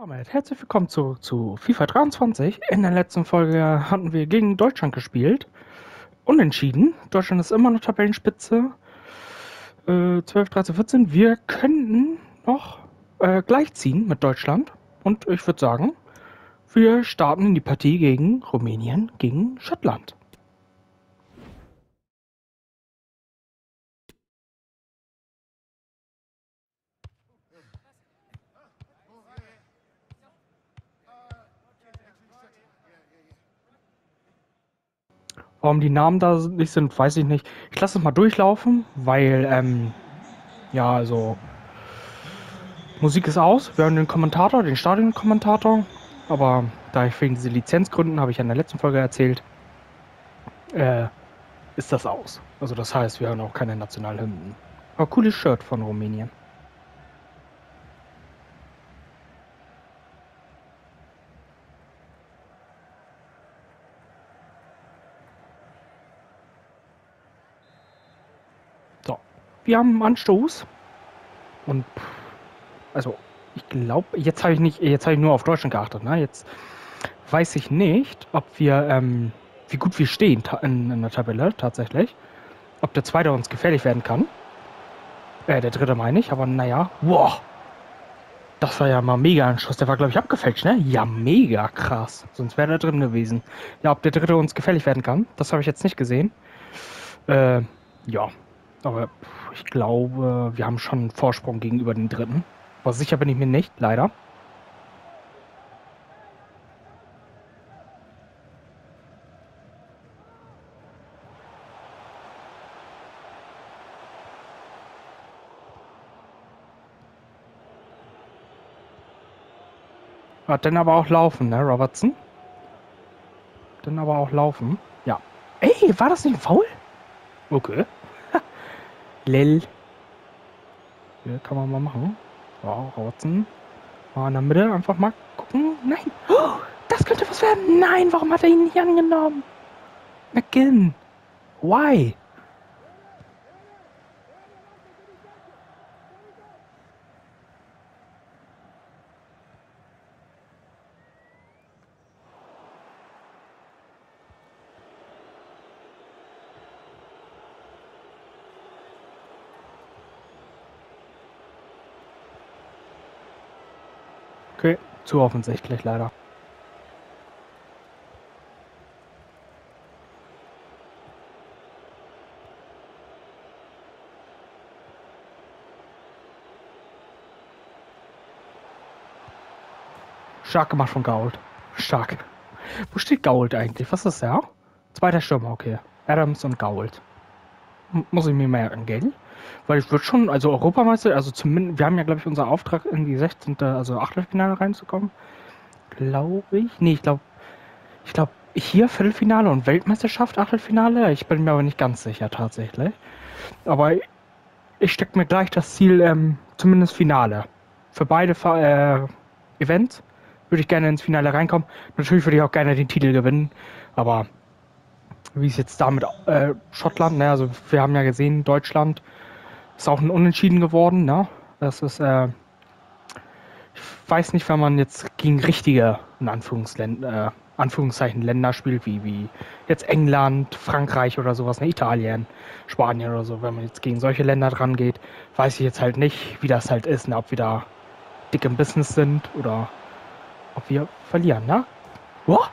Damit herzlich willkommen zu, zu FIFA 23. In der letzten Folge hatten wir gegen Deutschland gespielt. Unentschieden. Deutschland ist immer noch Tabellenspitze. Äh, 12, 13, 14. Wir könnten noch äh, gleichziehen mit Deutschland. Und ich würde sagen, wir starten in die Partie gegen Rumänien, gegen Schottland. Warum die Namen da nicht sind, weiß ich nicht. Ich lasse es mal durchlaufen, weil, ähm, ja, also, Musik ist aus. Wir haben den Kommentator, den Stadionkommentator. Aber da ich wegen dieser Lizenzgründen, habe ich in der letzten Folge erzählt, äh, ist das aus. Also das heißt, wir haben auch keine Nationalhymnen. Aber cooles Shirt von Rumänien. So, wir haben einen Anstoß. Und also ich glaube, jetzt habe ich nicht, jetzt habe ich nur auf Deutschland geachtet. Ne? Jetzt weiß ich nicht, ob wir, ähm, wie gut wir stehen in, in, der Tabelle tatsächlich. Ob der Zweite uns gefährlich werden kann. Äh, der Dritte meine ich, aber naja. Wow. Das war ja mal mega ein Schuss. Der war, glaube ich, abgefälscht, ne? Ja, mega krass. Sonst wäre der drin gewesen. Ja, ob der Dritte uns gefährlich werden kann, das habe ich jetzt nicht gesehen. Äh, ja. Aber ich glaube, wir haben schon einen Vorsprung gegenüber den Dritten. Aber sicher bin ich mir nicht, leider. Hat dann aber auch laufen, ne, Robertson? Dann aber auch laufen. Ja. Ey, war das nicht faul? Okay. Lel. Hier kann man mal machen. So, Rotzen. Mal in der Mitte einfach mal gucken. Nein. Oh, das könnte was werden. Nein, warum hat er ihn nicht angenommen? McGinn. Why? Okay, zu offensichtlich leider. Stark gemacht von Gault. Stark. Wo steht Gault eigentlich? Was ist der? Zweiter Stürmer, okay. Adams und Gault. Muss ich mir merken, gell? Weil ich würde schon, also Europameister, also zumindest, wir haben ja, glaube ich, unser Auftrag in die 16., also Achtelfinale reinzukommen. Glaube ich. Nee, ich glaube, ich glaube, hier Viertelfinale und Weltmeisterschaft, Achtelfinale. Ich bin mir aber nicht ganz sicher tatsächlich. Aber ich stecke mir gleich das Ziel, ähm, zumindest Finale. Für beide äh, Events würde ich gerne ins Finale reinkommen. Natürlich würde ich auch gerne den Titel gewinnen, aber wie es jetzt damit äh, Schottland, ne, also wir haben ja gesehen, Deutschland ist auch ein Unentschieden geworden, ne? Das ist, äh, ich weiß nicht, wenn man jetzt gegen richtige, in Anführungsländer, äh, Anführungszeichen Länder spielt, wie, wie jetzt England, Frankreich oder sowas, ne, Italien, Spanien oder so, wenn man jetzt gegen solche Länder dran geht, weiß ich jetzt halt nicht, wie das halt ist, ne, ob wir da dick im Business sind oder ob wir verlieren, ne? Boah!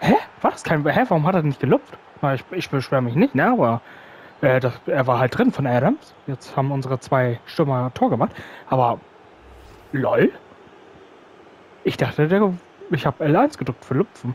Hä? War das kein. Hä? Warum hat er nicht gelupft? Ich, ich beschwere mich nicht, ne? Aber äh, das, er war halt drin von Adams. Jetzt haben unsere zwei Stürmer Tor gemacht. Aber. LOL? Ich dachte, der, ich habe L1 gedrückt für Lupfen.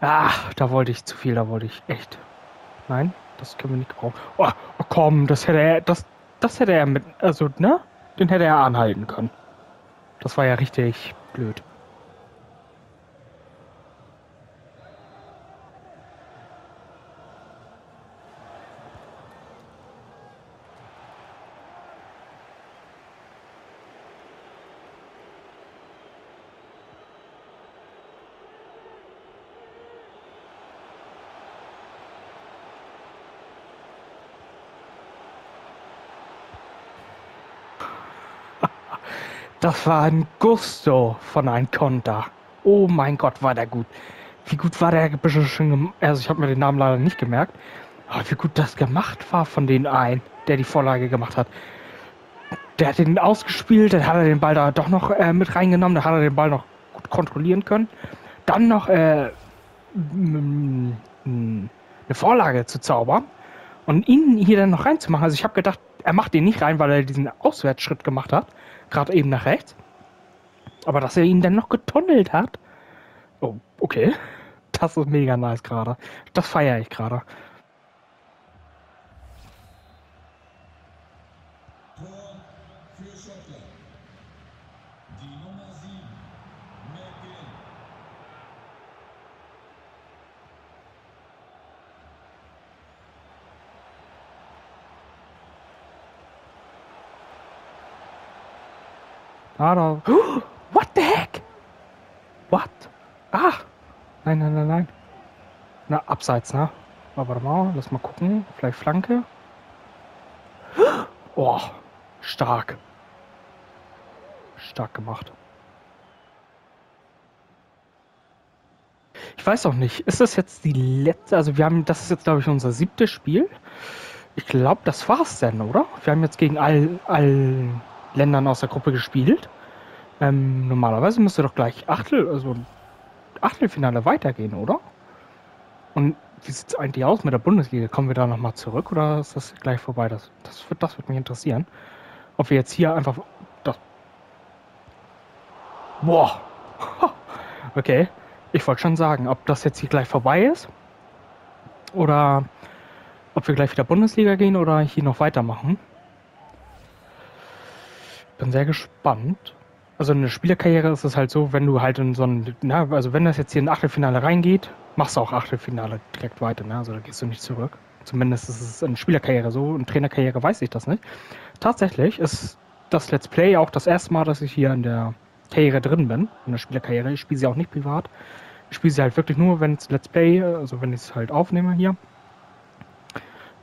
Ah, da wollte ich zu viel, da wollte ich echt. Nein, das können wir nicht brauchen. Oh, oh, komm, das hätte er, das, das hätte er mit, also, ne? Den hätte er anhalten können. Das war ja richtig blöd. Das war ein Gusto von ein Konter. Oh mein Gott, war der gut. Wie gut war der schon Also ich habe mir den Namen leider nicht gemerkt. Aber wie gut das gemacht war von den einen, der die Vorlage gemacht hat. Der hat den ausgespielt, dann hat er den Ball da doch noch äh, mit reingenommen, dann hat er den Ball noch gut kontrollieren können. Dann noch äh, eine Vorlage zu zaubern und ihn hier dann noch reinzumachen. Also ich habe gedacht, er macht den nicht rein, weil er diesen Auswärtsschritt gemacht hat, gerade eben nach rechts. Aber dass er ihn dann noch getunnelt hat, oh, okay, das ist mega nice gerade. Das feiere ich gerade. Ah, da. What the heck? What? Ah! Nein, nein, nein, nein. Na, abseits, ne? Aber warte mal, lass mal gucken. Vielleicht Flanke. Oh, stark. Stark gemacht. Ich weiß auch nicht, ist das jetzt die letzte, also wir haben, das ist jetzt glaube ich unser siebtes Spiel. Ich glaube, das war's denn, oder? Wir haben jetzt gegen all, all Ländern aus der Gruppe gespielt. Ähm, normalerweise müsste doch gleich Achtel, also Achtelfinale weitergehen, oder? Und wie sieht es eigentlich aus mit der Bundesliga? Kommen wir da nochmal zurück oder ist das gleich vorbei? Das, das, wird, das wird mich interessieren. Ob wir jetzt hier einfach. Das Boah! Okay. Ich wollte schon sagen, ob das jetzt hier gleich vorbei ist. Oder ob wir gleich wieder Bundesliga gehen oder hier noch weitermachen. Bin sehr gespannt. Also in der Spielerkarriere ist es halt so, wenn du halt in so ein, na, also wenn das jetzt hier in Achtelfinale reingeht, machst du auch Achtelfinale direkt weiter, ne? Also da gehst du nicht zurück. Zumindest ist es in Spielerkarriere so, in Trainerkarriere weiß ich das nicht. Tatsächlich ist das Let's Play auch das erste Mal, dass ich hier in der Karriere drin bin, in der Spielerkarriere. Ich spiele sie auch nicht privat. Ich spiele sie halt wirklich nur, wenn es Let's Play, also wenn ich es halt aufnehme hier.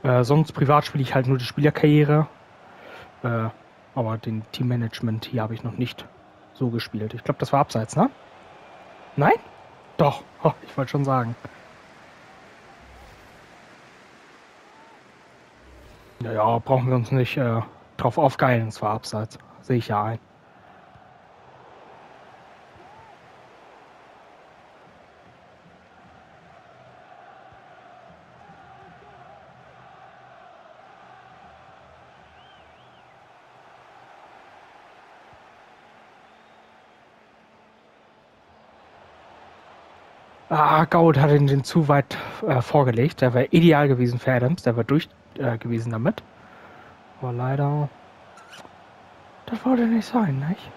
Äh, sonst privat spiele ich halt nur die Spielerkarriere. Äh, aber den Teammanagement hier habe ich noch nicht so gespielt. Ich glaube, das war abseits, ne? Nein? Doch, oh, ich wollte schon sagen. Naja, brauchen wir uns nicht äh, drauf aufgeilen, es war abseits. Sehe ich ja ein. Ah, Gaud hat ihn den zu weit äh, vorgelegt. Der wäre ideal gewesen für Adams. Der wäre durch äh, gewesen damit. Aber leider. Das wollte nicht sein, nicht?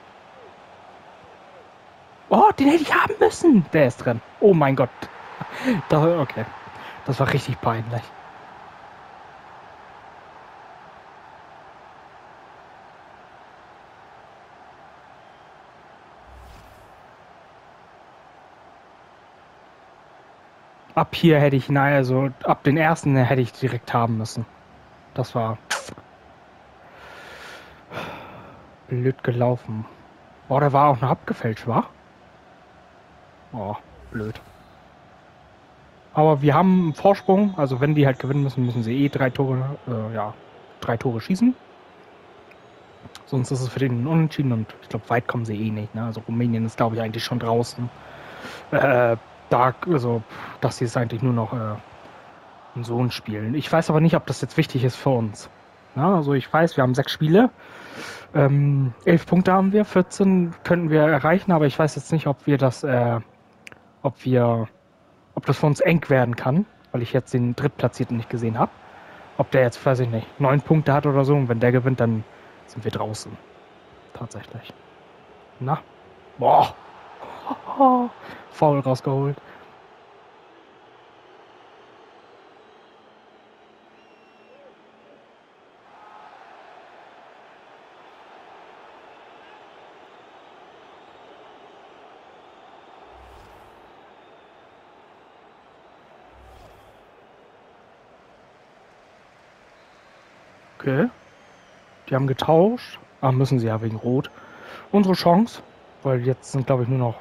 Oh, den hätte ich haben müssen. Der ist drin. Oh mein Gott. Das, okay. Das war richtig peinlich. Ab hier hätte ich, naja, also ab den ersten hätte ich direkt haben müssen. Das war blöd gelaufen. Oh, der war auch noch abgefälscht, war? Oh, blöd. Aber wir haben einen Vorsprung, also wenn die halt gewinnen müssen, müssen sie eh drei Tore, äh, ja, drei Tore schießen. Sonst ist es für den Unentschieden und ich glaube, weit kommen sie eh nicht. Ne? Also Rumänien ist, glaube ich, eigentlich schon draußen. Äh, da, also, das hier ist eigentlich nur noch äh, ein Sohn spielen. Ich weiß aber nicht, ob das jetzt wichtig ist für uns. Ja, also ich weiß, wir haben sechs Spiele. Ähm, elf Punkte haben wir, 14 könnten wir erreichen, aber ich weiß jetzt nicht, ob wir das, äh, ob wir, ob das für uns eng werden kann, weil ich jetzt den Drittplatzierten nicht gesehen habe. Ob der jetzt, weiß ich nicht, neun Punkte hat oder so und wenn der gewinnt, dann sind wir draußen. Tatsächlich. Na? Boah. Foul rausgeholt. Okay. Die haben getauscht. Ah, müssen sie ja wegen Rot. unsere Chance, weil jetzt sind, glaube ich, nur noch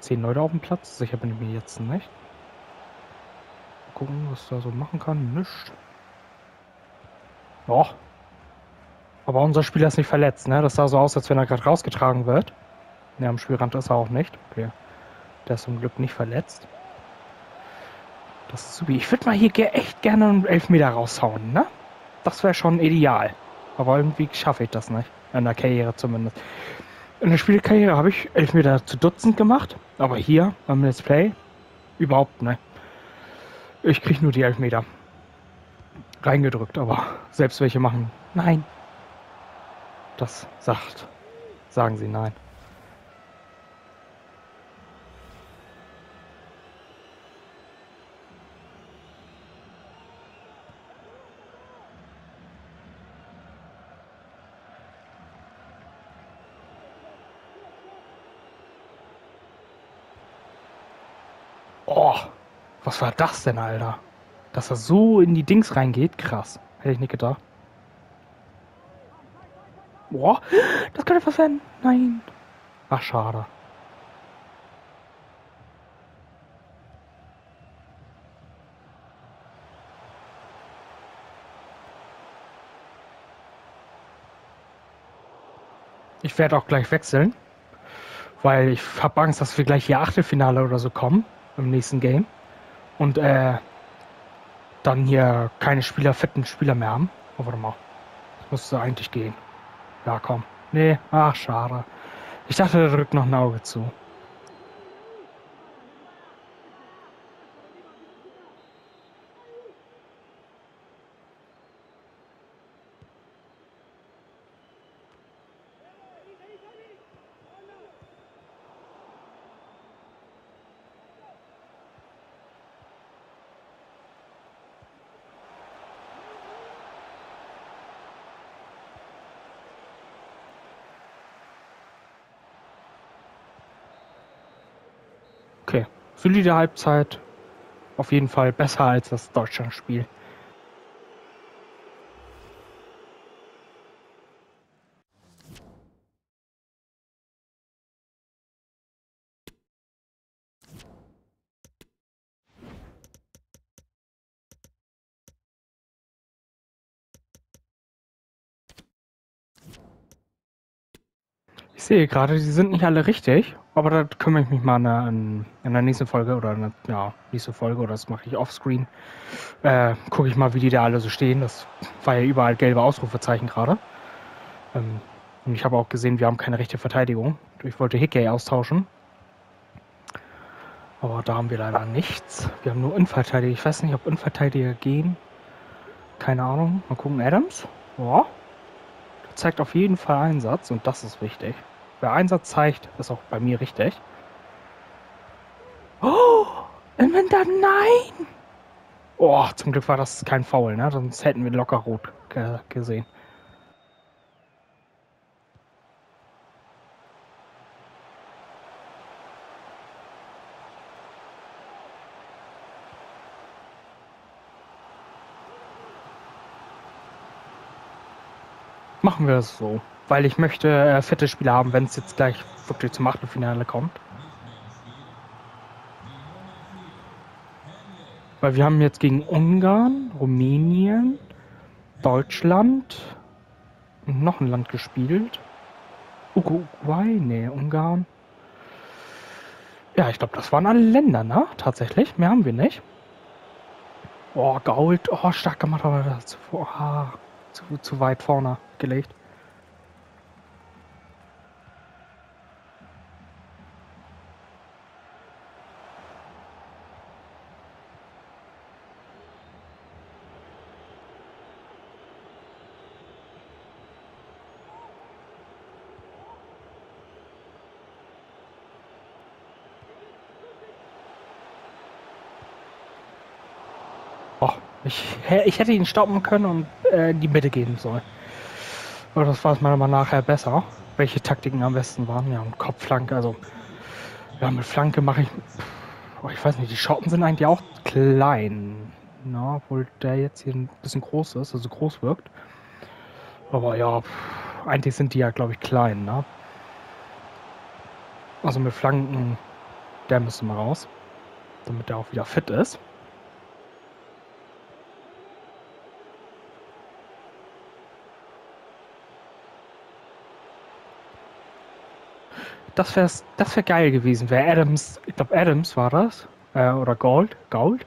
zehn Leute auf dem Platz. Sicher bin ich mir jetzt nicht. Mal gucken, was da so machen kann. Nichts. Ja. Aber unser Spieler ist nicht verletzt, ne? Das sah so aus, als wenn er gerade rausgetragen wird. Ne, am Spielrand ist er auch nicht. Okay. Der ist zum Glück nicht verletzt. Das ist super. Ich würde mal hier echt gerne einen Elfmeter raushauen, ne? Das wäre schon ideal. Aber irgendwie schaffe ich das nicht. In der Karriere zumindest. In der Spielkarriere habe ich Elfmeter zu Dutzend gemacht. Aber hier beim Let's Play überhaupt nicht. Ich kriege nur die Elfmeter. Reingedrückt, aber selbst welche machen. Nein. Das sagt. Sagen sie nein. Oh, was war das denn, Alter? Dass er so in die Dings reingeht, krass. Hätte ich nicht gedacht. Boah, das könnte was werden. Nein. Ach, schade. Ich werde auch gleich wechseln, weil ich habe Angst, dass wir gleich hier Achtelfinale oder so kommen im nächsten Game und äh, dann hier keine Spieler, fetten Spieler mehr haben. Oh, warte mal. Das müsste eigentlich gehen. Ja, komm. Nee, ach, schade. Ich dachte, der drückt noch ein Auge zu. Okay, solide Halbzeit. Auf jeden Fall besser als das Deutschlandspiel. Ich sehe gerade, die sind nicht alle richtig, aber da kümmere ich mich mal in der, in, der nächsten Folge oder in der, ja, nächste Folge oder das mache ich offscreen. Äh, Gucke ich mal, wie die da alle so stehen. Das war ja überall gelbe Ausrufezeichen gerade. Ähm, und ich habe auch gesehen, wir haben keine rechte Verteidigung. Ich wollte Hickey austauschen. Aber da haben wir leider nichts. Wir haben nur Innenverteidiger. Ich weiß nicht, ob Innenverteidiger gehen. Keine Ahnung. Mal gucken. Adams. Ja. Zeigt auf jeden Fall Einsatz und das ist wichtig. Wer Einsatz zeigt, ist auch bei mir richtig. Oh, Inventar, nein! Oh, zum Glück war das kein Foul, ne? Sonst hätten wir locker rot ge gesehen. Machen wir es so weil ich möchte äh, fette Spiele haben, wenn es jetzt gleich wirklich zum Achtelfinale kommt. Weil wir haben jetzt gegen Ungarn, Rumänien, Deutschland und noch ein Land gespielt. Uruguay? Nee, Ungarn. Ja, ich glaube, das waren alle Länder, ne? Tatsächlich. Mehr haben wir nicht. Oh, Gold. Oh, stark gemacht, aber zu, oh, zu, zu weit vorne gelegt. Ich, ich hätte ihn stoppen können und äh, in die Mitte gehen sollen. Aber das war es meiner nachher besser. Welche Taktiken am besten waren. Ja, und Kopfflanke, also. Ja, mit Flanke mache ich. Oh, ich weiß nicht, die Schotten sind eigentlich auch klein. Na, obwohl der jetzt hier ein bisschen groß ist, also groß wirkt. Aber ja, eigentlich sind die ja, glaube ich, klein, ne? Also mit Flanken, der müsste mal raus, damit er auch wieder fit ist. Das wäre das wär geil gewesen. Wäre Adams, ich glaube Adams war das, äh, oder Gold, Gold,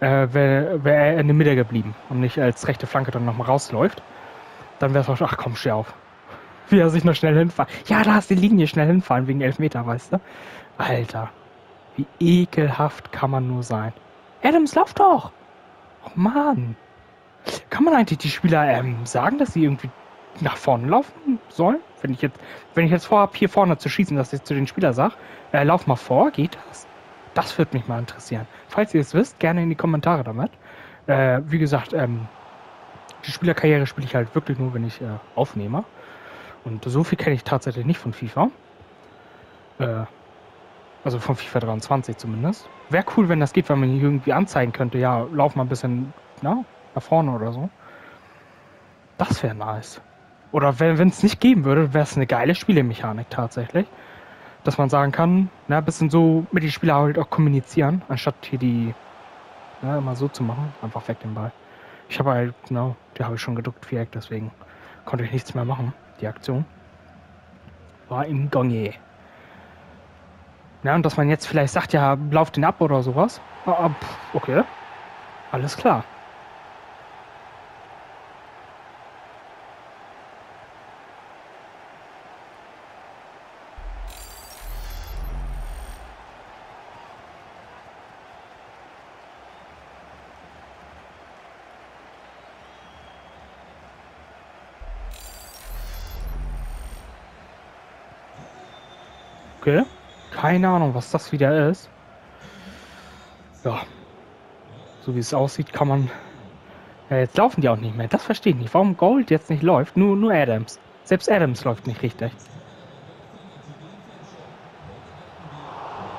äh, wäre wär er in der Mitte geblieben und nicht als rechte Flanke dann nochmal rausläuft. Dann wäre es ach komm, steh auf. Wie er sich noch schnell hinfahren. Ja, da hast du die Linie schnell hinfahren wegen Elfmeter, weißt du? Alter, wie ekelhaft kann man nur sein. Adams, lauf doch! Oh Mann. Kann man eigentlich die Spieler ähm, sagen, dass sie irgendwie nach vorne laufen sollen? Wenn ich jetzt, wenn ich jetzt vorhabe, hier vorne zu schießen, dass ich zu den Spieler sage, äh, lauf mal vor, geht das? Das würde mich mal interessieren. Falls ihr es wisst, gerne in die Kommentare damit. Äh, wie gesagt, ähm, die Spielerkarriere spiele ich halt wirklich nur, wenn ich äh, aufnehme. Und so viel kenne ich tatsächlich nicht von FIFA. Äh, also von FIFA 23 zumindest. Wäre cool, wenn das geht, weil man hier irgendwie anzeigen könnte, ja, lauf mal ein bisschen na, nach vorne oder so. Das wäre nice. Oder wenn es nicht geben würde, wäre es eine geile Spielemechanik tatsächlich. Dass man sagen kann, na, bisschen so mit den Spielern halt auch kommunizieren, anstatt hier die, na, immer so zu machen. Einfach weg den Ball. Ich habe halt, na, die habe ich schon gedrückt, Viereck, deswegen konnte ich nichts mehr machen. Die Aktion war im Gange. Ja, und dass man jetzt vielleicht sagt, ja, lauf den ab oder sowas. Ah, okay. Alles klar. Okay. Keine Ahnung, was das wieder ist. Ja. So wie es aussieht, kann man. Ja, jetzt laufen die auch nicht mehr. Das verstehe ich nicht. Warum Gold jetzt nicht läuft? Nur, nur Adams. Selbst Adams läuft nicht richtig.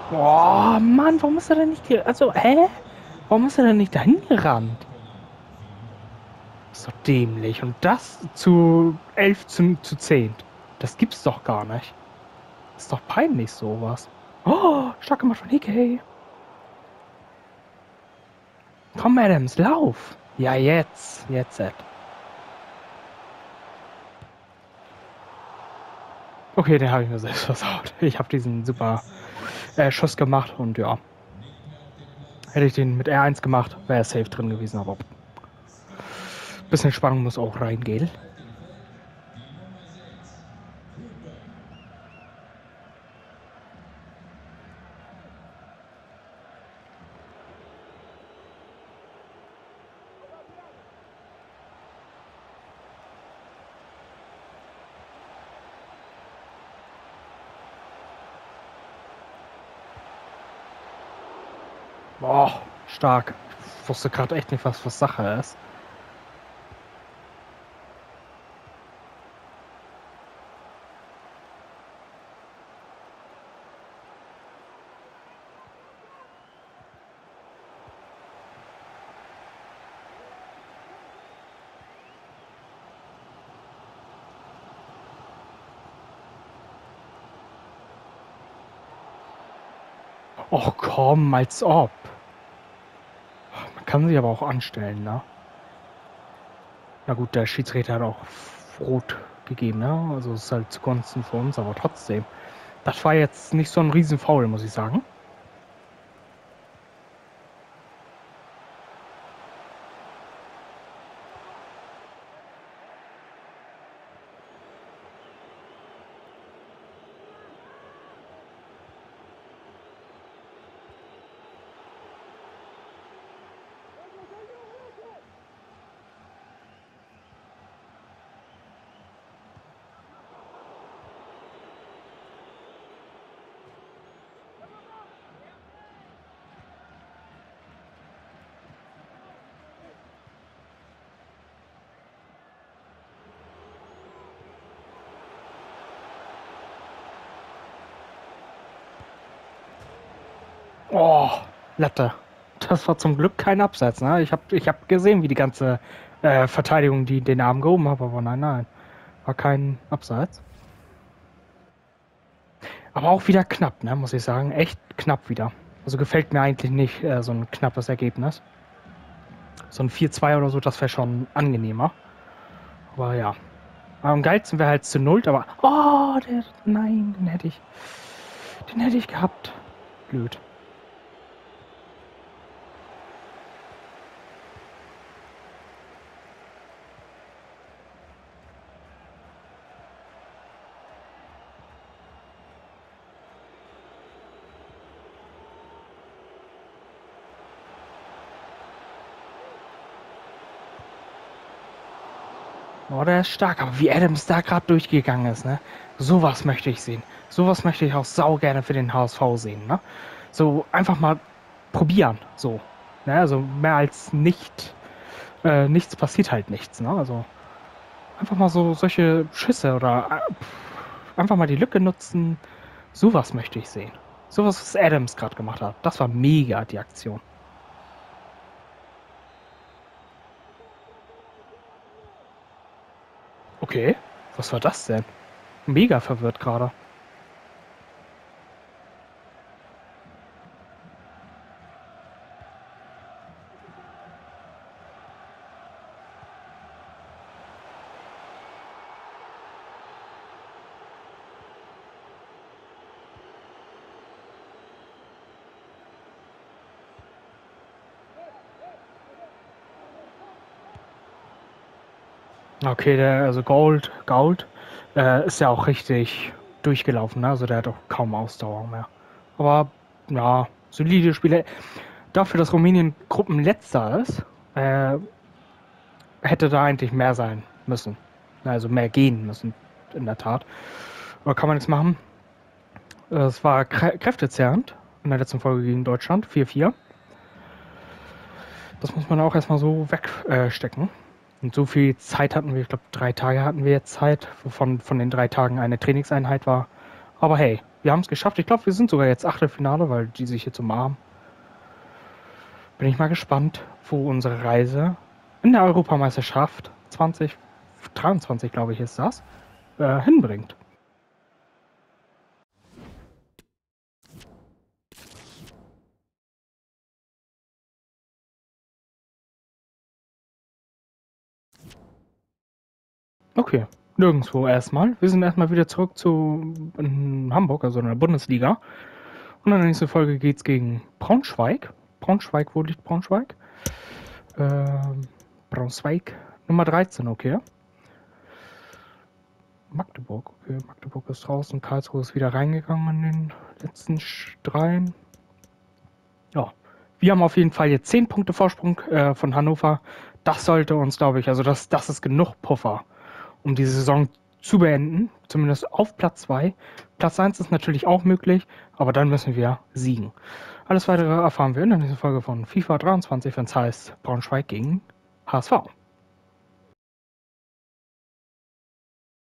Boah, Mann, warum ist er denn nicht. Also, hä? Warum ist er denn nicht dahin gerannt? doch dämlich. Und das zu 11 zu, zu 10. Das gibt's doch gar nicht. Ist doch peinlich sowas. Oh, stark gemacht von Hickey. Komm, Adams, lauf. Ja, jetzt. Jetzt, Ed. Okay, den habe ich mir selbst versaut. Ich habe diesen super äh, Schuss gemacht und ja. Hätte ich den mit R1 gemacht, wäre er safe drin gewesen, aber bisschen Spannung muss auch reingehen. Boah, stark. Ich wusste gerade echt nicht, was, was Sache ist. Och komm, als ob. Kann sich aber auch anstellen, ne? Na gut, der Schiedsrichter hat auch rot gegeben, ne? Also ist halt zugunsten von uns, aber trotzdem. Das war jetzt nicht so ein Riesenfoul, muss ich sagen. Oh, Latte. Das war zum Glück kein Abseits. Ne? Ich habe ich hab gesehen, wie die ganze äh, Verteidigung die den Arm gehoben hat, aber nein, nein. War kein Abseits. Aber auch wieder knapp, ne, muss ich sagen. Echt knapp wieder. Also gefällt mir eigentlich nicht äh, so ein knappes Ergebnis. So ein 4-2 oder so, das wäre schon angenehmer. Aber ja. Am geilsten wäre halt zu Null, aber. Oh, der. Nein, den hätte ich. Den hätte ich gehabt. Blöd. Oh, der ist stark, aber wie Adams da gerade durchgegangen ist, ne? Sowas möchte ich sehen. Sowas möchte ich auch sau gerne für den HSV sehen, ne? So einfach mal probieren, so. Ne? Also mehr als nicht, äh, nichts passiert halt nichts, ne? Also einfach mal so solche Schüsse oder äh, einfach mal die Lücke nutzen. Sowas möchte ich sehen. Sowas, was Adams gerade gemacht hat. Das war mega, die Aktion. Okay, was war das denn? Mega verwirrt gerade. Okay, der, also Gold, Gold, äh, ist ja auch richtig durchgelaufen, ne? Also der hat auch kaum Ausdauer mehr. Aber ja, solide Spiele. Dafür, dass Rumänien Gruppenletzter ist, äh, hätte da eigentlich mehr sein müssen. Also mehr gehen müssen, in der Tat. Aber kann man nichts machen. Es war krä kräftezerrend in der letzten Folge gegen Deutschland, 4-4. Das muss man auch erstmal so wegstecken. Äh, und so viel Zeit hatten wir, ich glaube, drei Tage hatten wir jetzt Zeit, wovon von den drei Tagen eine Trainingseinheit war. Aber hey, wir haben es geschafft. Ich glaube, wir sind sogar jetzt Achtelfinale, weil die sich jetzt umarmen. Bin ich mal gespannt, wo unsere Reise in der Europameisterschaft 2023, glaube ich, ist das, äh, hinbringt. Okay, nirgendwo erstmal. Wir sind erstmal wieder zurück zu Hamburg, also in der Bundesliga. Und in der nächsten Folge geht es gegen Braunschweig. Braunschweig, wo liegt Braunschweig? Ähm, Braunschweig, Nummer 13, okay. Magdeburg, okay. Magdeburg ist draußen. Karlsruhe ist wieder reingegangen in den letzten dreien. Ja, wir haben auf jeden Fall jetzt 10 Punkte Vorsprung äh, von Hannover. Das sollte uns, glaube ich, also das, das ist genug Puffer um die Saison zu beenden, zumindest auf Platz 2. Platz 1 ist natürlich auch möglich, aber dann müssen wir siegen. Alles weitere erfahren wir in der nächsten Folge von FIFA 23, wenn es heißt Braunschweig gegen HSV.